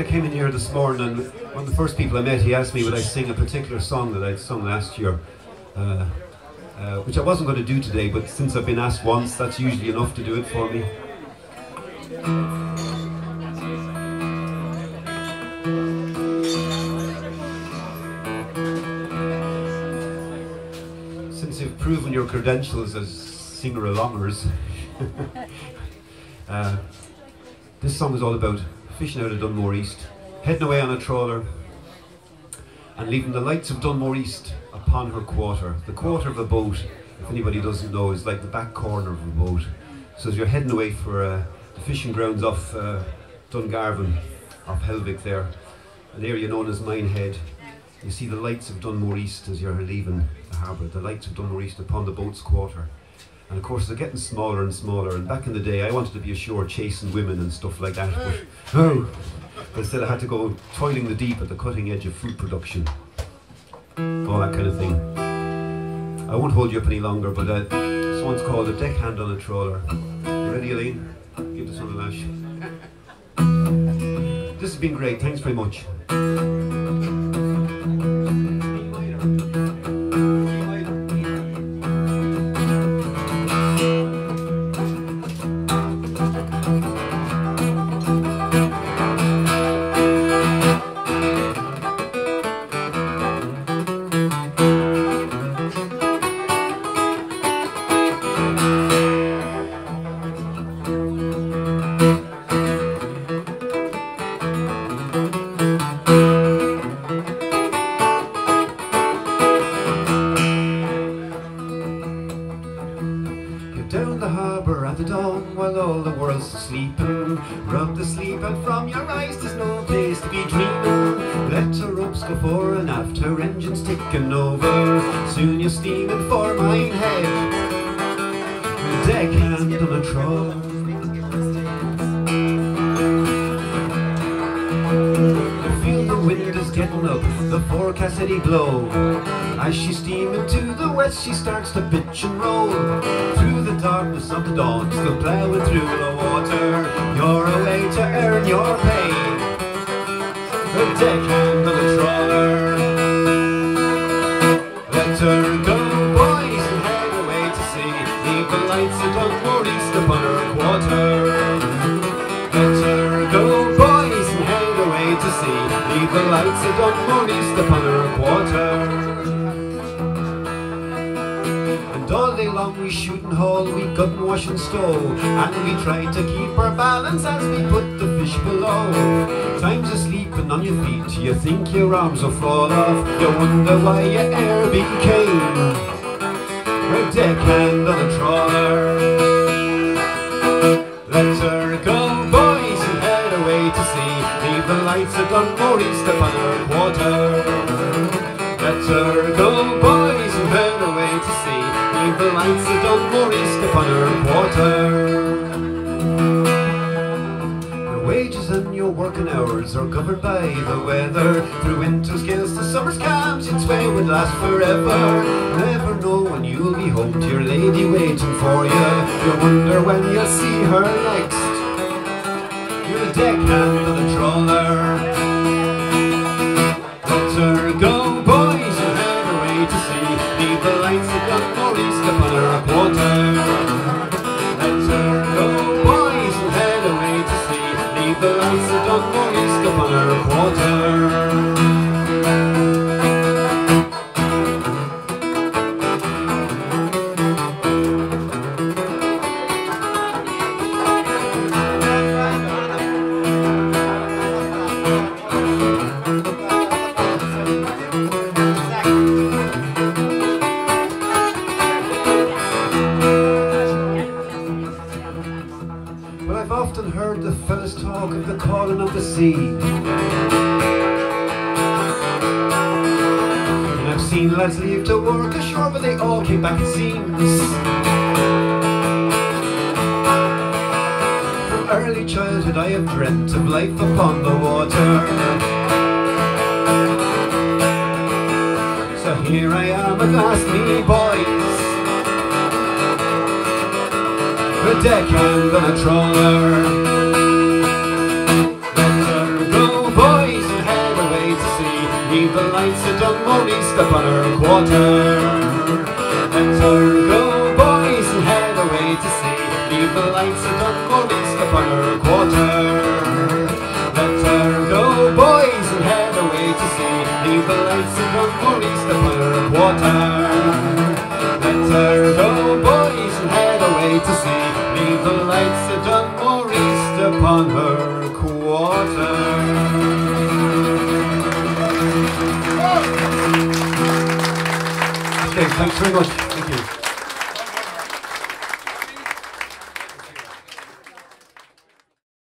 I came in here this morning and one of the first people I met, he asked me would I sing a particular song that I'd sung last year, uh, uh, which I wasn't going to do today, but since I've been asked once, that's usually enough to do it for me. Since you've proven your credentials as singer-alongers, uh, this song is all about fishing out of Dunmore East, heading away on a trawler and leaving the lights of Dunmore East upon her quarter. The quarter of a boat, if anybody doesn't know, is like the back corner of a boat. So as you're heading away for uh, the fishing grounds off uh, Dungarvan, off Helvick there, an area known as Minehead, you see the lights of Dunmore East as you're leaving the harbour, the lights of Dunmore East upon the boat's quarter. And of course, they're getting smaller and smaller. And back in the day, I wanted to be ashore chasing women and stuff like that. But, oh, instead, I had to go toiling the deep at the cutting edge of food production. All that kind of thing. I won't hold you up any longer, but uh, this one's called A Deckhand on a Trawler. You ready, Elaine? Give this one a lash. This has been great. Thanks very much. Rub the sleep out from your eyes, there's no place to be dreaming. Let the ropes go fore and aft, her engine's ticking over. Soon you're steaming for Minehead. Deckhand on a is getting up, the forecast steady blow. As she's steaming to the west, she starts to pitch and roll. Through the darkness of the dawn, still plowing through the water. You're away to earn your pay. A deckhand on a trawler. Let her go, boys, and head away to sea. Leave the lights of Dunmore East upon her quarter. Let her go, boys, and head away to sea. Leave the lights of Dunmore East upon her And all day long we shoot and haul, we cut and wash and stow And we try to keep our balance as we put the fish below. Times of sleeping on your feet, you think your arms will fall off. You wonder why you e'er became a deckhand on a trawler. Let her go, boys, and head away to sea Leave the lights of Dunmore East upon her quarter. Let her go, boys, head to the lights of Dunmore East upon her water. Your wages and your working hours are covered by the weather. Through winter's gales to summer's calms, you'd swear would last forever. Never know when you'll be home to your lady waiting for you You wonder when you'll see her next. You're the deckhand of the trawler talk of the calling of the sea. And I've seen lads leave to work ashore, but they all came back, it seems. From early childhood, I have dreamt of life upon the water. So here I am at last, me boys. A deckhand on a trawler lights of Dunmore East upon her quarter. Let her go, boys, and head away to sea. Leave the lights of Dunmore East upon her quarter. Let her go, boys, and head away to sea. Leave the lights of Dunmore East upon her quarter. Okay, thanks very much.